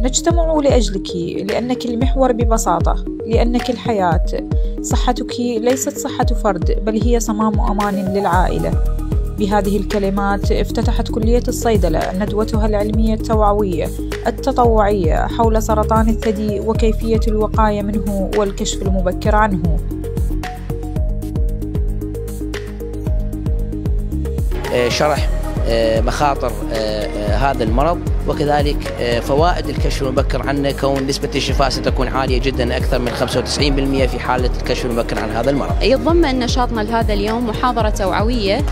نجتمع لأجلك لأنك المحور ببساطة لأنك الحياة. صحتك ليست صحة فرد بل هي صمام أمان للعائلة. بهذه الكلمات افتتحت كلية الصيدلة ندوتها العلمية التوعوية التطوعية حول سرطان الثدي وكيفية الوقاية منه والكشف المبكر عنه. شرح مخاطر هذا المرض. وكذلك فوائد الكشف المبكر عنه كون نسبة الشفاء ستكون عالية جدا أكثر من 95% في حالة الكشف المبكر عن هذا المرض. يتضمن نشاطنا لهذا اليوم محاضرة توعوية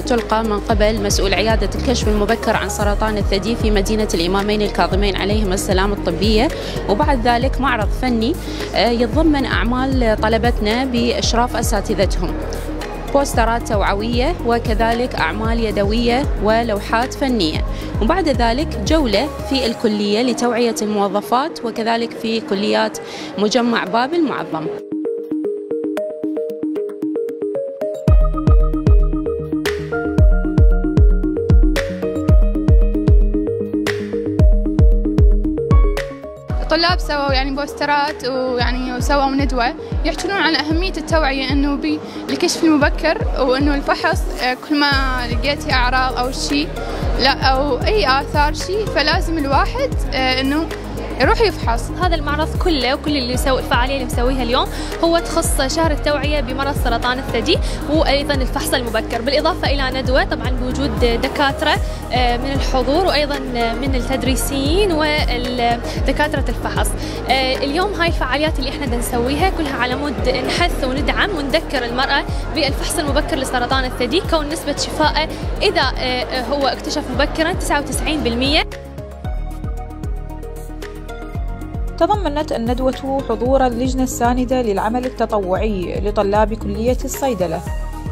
تلقى من قبل مسؤول عيادة الكشف المبكر عن سرطان الثدي في مدينة الإمامين الكاظمين عليهم السلام الطبية. وبعد ذلك معرض فني يتضمن أعمال طلبتنا بإشراف أساتذتهم. بوسترات توعوية وكذلك أعمال يدوية ولوحات فنية. وبعد ذلك جولة في الكلية لتوعية الموظفات وكذلك في كليات مجمع باب المعظم. الطلاب سووا يعني بوسترات ويعني وسووا ندوة يحتلون عن أهمية التوعية إنه بالكشف المبكر وإنه الفحص كل ما لقيتي أعراض أو شيء لا أو أي آثار شيء فلازم الواحد إنه يروح يفحص. هذا المعرض كله وكل اللي يسوي الفعالية اللي مسويها اليوم هو تخص شهر التوعية بمرض سرطان الثدي وأيضا الفحص المبكر. بالإضافة إلى ندوة طبعا بوجود دكاترة من الحضور وأيضا من التدريسيين ودكاتره الفحص. اليوم هاي الفعاليات اللي إحنا نسويها كلها على مود نحث وندعم ونذكر المرأة بالفحص المبكر لسرطان الثدي كون نسبة شفائه إذا هو اكتشف مبكرا 99% تضمنت الندوة حضور اللجنة الساندة للعمل التطوعي لطلاب كلية الصيدلة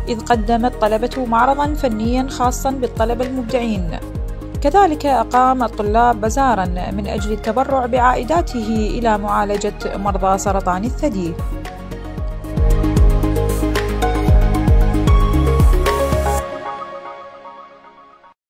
إذ قدمت طلبة معرضا فنيا خاصا بالطلبة المبدعين. كذلك أقام الطلاب بزارا من أجل التبرع بعائداته إلى معالجة مرضى سرطان الثدي.